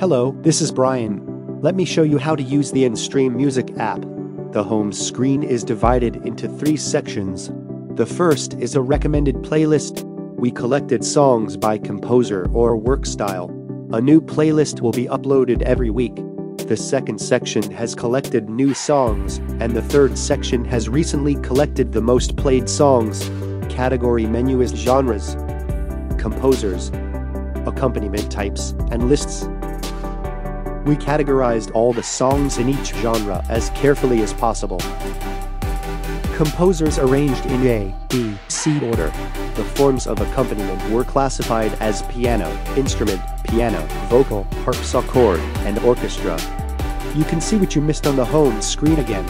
Hello, this is Brian. Let me show you how to use the InStream Music app. The home screen is divided into three sections. The first is a recommended playlist. We collected songs by composer or work style. A new playlist will be uploaded every week. The second section has collected new songs, and the third section has recently collected the most played songs. Category menu is genres, composers, accompaniment types, and lists. We categorized all the songs in each genre as carefully as possible. Composers arranged in A, B, C order. The forms of accompaniment were classified as piano, instrument, piano, vocal, harpsichord, and orchestra. You can see what you missed on the home screen again.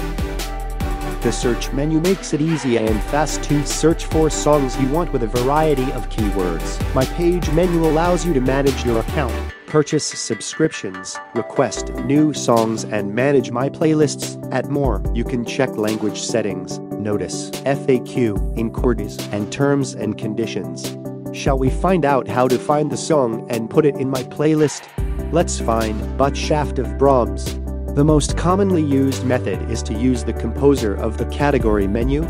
The search menu makes it easy and fast to search for songs you want with a variety of keywords. My page menu allows you to manage your account, purchase subscriptions, request new songs and manage my playlists. At more, you can check language settings, notice, FAQ, inquiries, and terms and conditions. Shall we find out how to find the song and put it in my playlist? Let's find Butt Botschaft of Brahms. The most commonly used method is to use the composer of the category menu,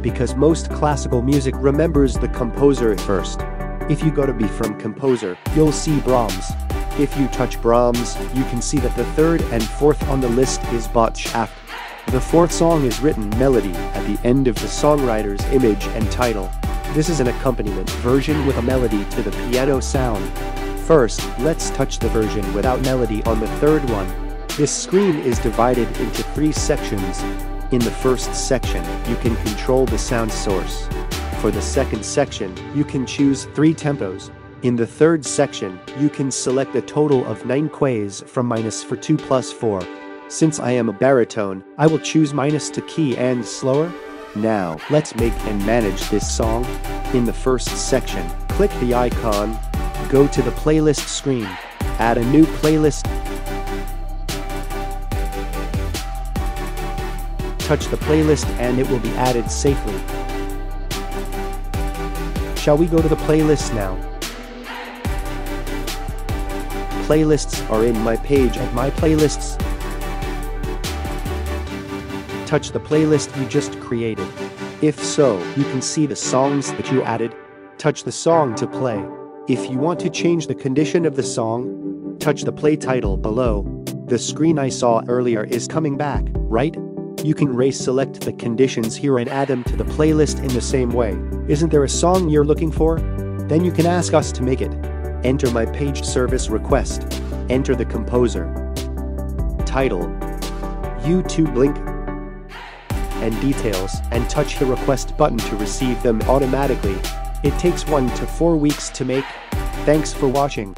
because most classical music remembers the composer first. If you go to B from composer, you'll see Brahms. If you touch Brahms, you can see that the third and fourth on the list is Botschaft. The fourth song is written melody at the end of the songwriter's image and title. This is an accompaniment version with a melody to the piano sound. First, let's touch the version without melody on the third one. This screen is divided into three sections. In the first section, you can control the sound source. For the second section, you can choose three tempos. In the third section, you can select a total of 9 keys from minus for 2 plus 4. Since I am a baritone, I will choose minus to key and slower. Now, let's make and manage this song. In the first section, click the icon, go to the playlist screen, add a new playlist, touch the playlist and it will be added safely. Shall we go to the playlist now? Playlists are in my page at My Playlists. Touch the playlist you just created. If so, you can see the songs that you added. Touch the song to play. If you want to change the condition of the song, touch the play title below. The screen I saw earlier is coming back, right? You can race select the conditions here and add them to the playlist in the same way. Isn't there a song you're looking for? Then you can ask us to make it. Enter my page service request. Enter the composer. Title. YouTube link. And details, and touch the request button to receive them automatically. It takes one to four weeks to make. Thanks for watching.